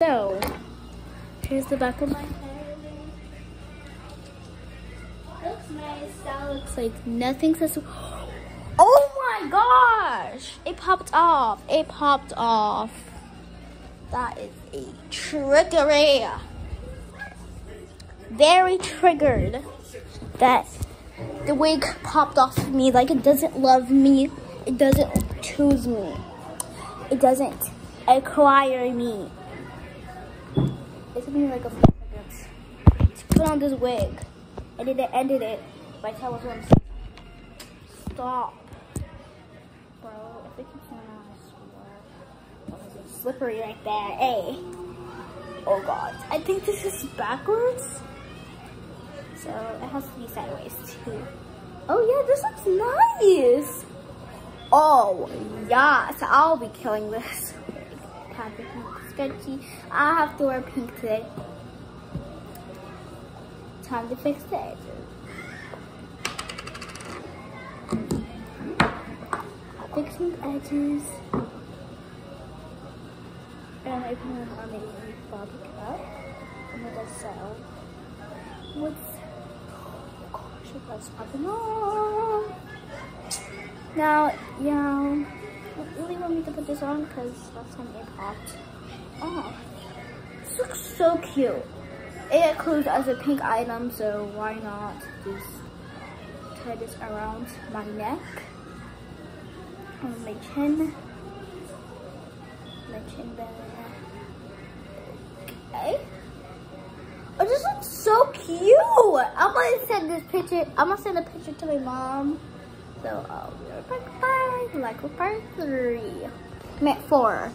So, here's the back of my head. Looks nice. That looks like nothing says. Oh my gosh! It popped off. It popped off. That is a trickery. Very triggered that the wig popped off of me like it doesn't love me. It doesn't choose me. It doesn't acquire me. It took me like a few seconds to put on this wig. And then I ended it by telling him, stop. Bro, if it keeps going on, I swear. Oh, it's slippery right there. Hey. Oh god. I think this is backwards. So it has to be sideways too. Oh yeah, this looks nice. Oh yes, I'll be killing this. Sketchy. I have to wear pink today. Time to fix the edges. Fixing the edges. And I put on a bobby cut. And it does so. What's what's popping on. Now, yeah, I really want me to put this on because last time it popped off. This looks so cute. It includes as a pink item, so why not just tie this around my neck and my chin. My chin band. Okay. Oh, this looks so cute. I'm gonna send this picture. I'm gonna send a picture to my mom. So I'll Like part three. I'm four.